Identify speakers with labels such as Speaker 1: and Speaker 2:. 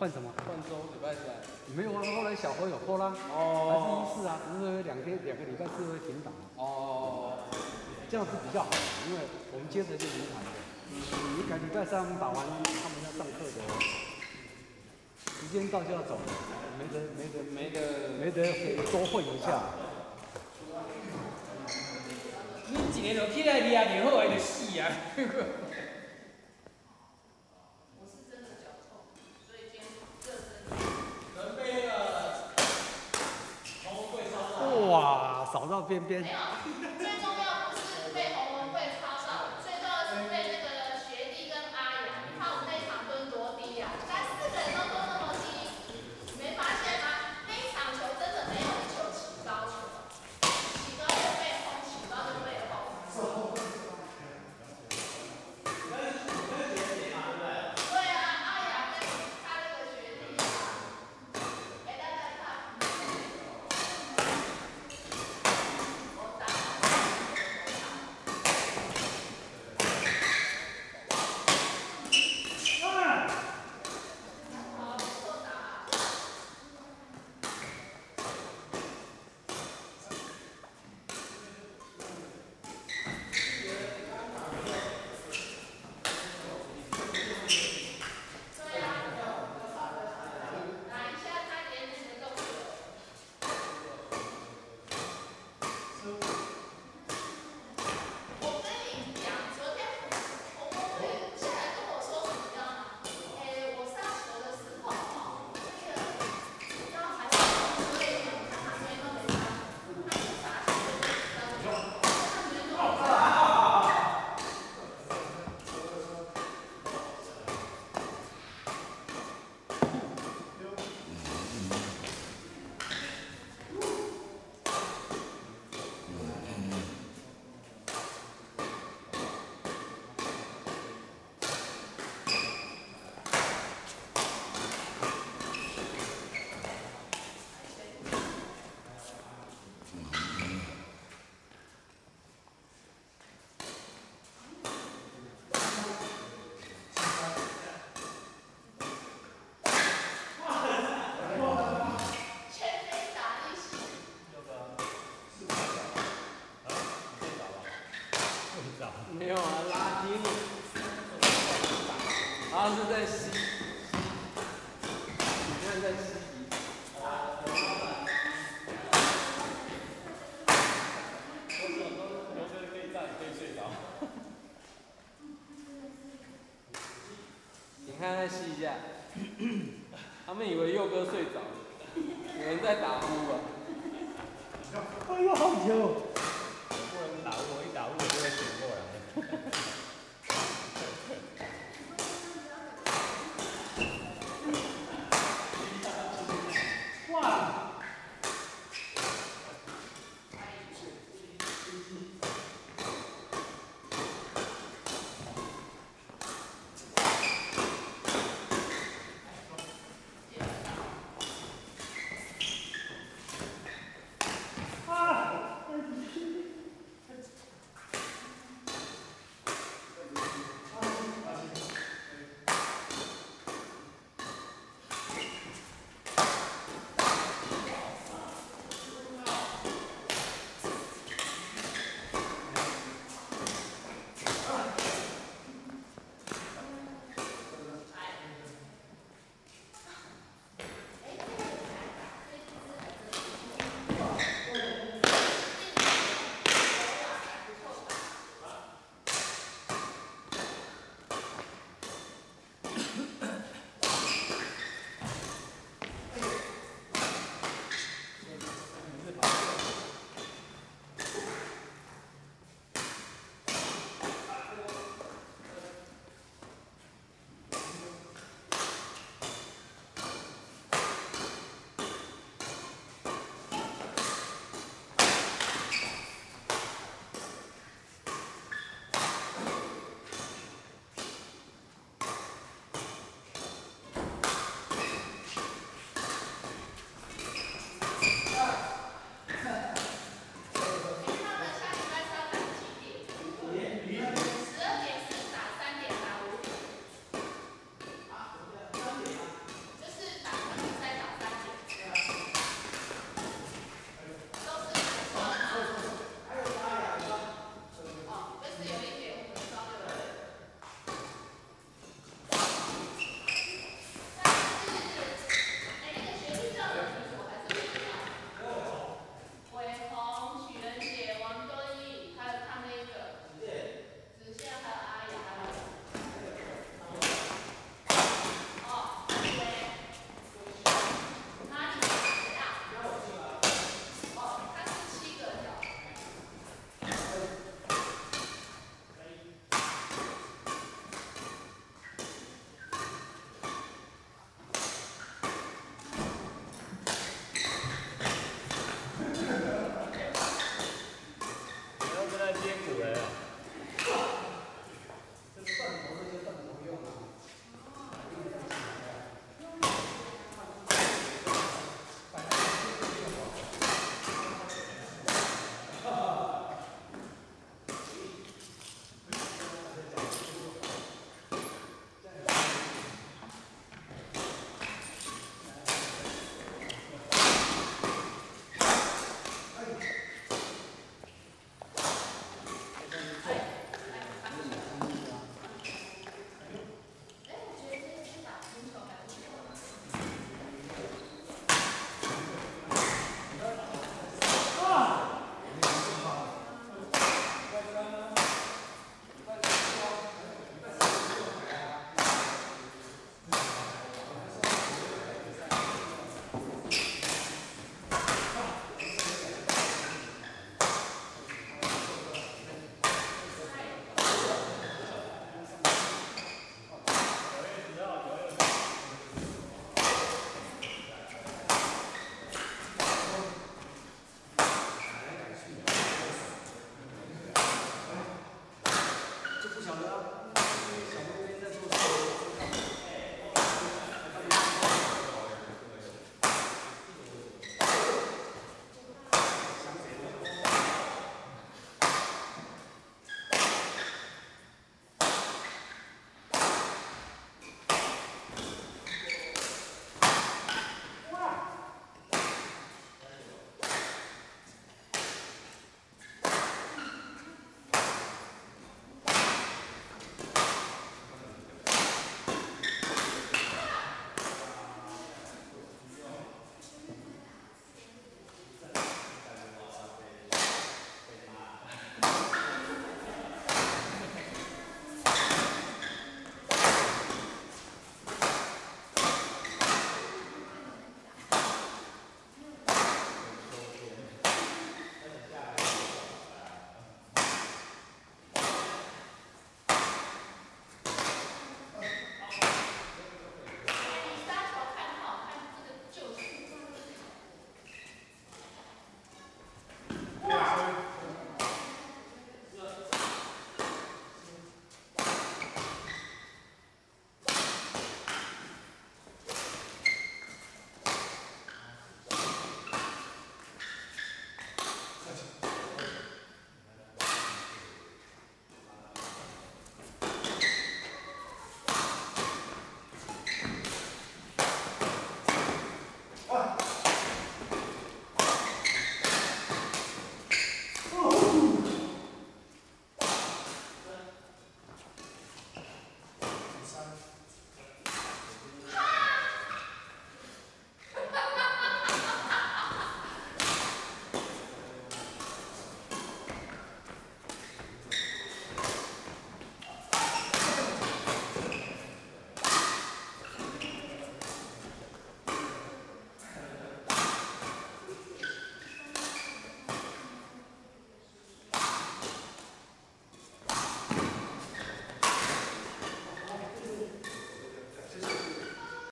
Speaker 1: 换什么？
Speaker 2: 换周礼拜三。
Speaker 1: 没有啊，后来小何有扣啦，还是一四啊，只是两天两个礼拜四会停档。
Speaker 2: 哦。
Speaker 1: 这样是比较好的，因为我们接着就轮盘的。你改礼拜三打完，他们要上课的，时间到就要走，没得没得
Speaker 2: 没得
Speaker 1: 没得多混一下。
Speaker 3: 你一个就起来抓就好，就死啊！
Speaker 1: 扫到边边。
Speaker 2: 没有啊，拉筋。他是在吸，你看在吸。你看他吸一下，他们以为佑哥睡着了，有人在打呼啊。
Speaker 1: 哎呦，好久。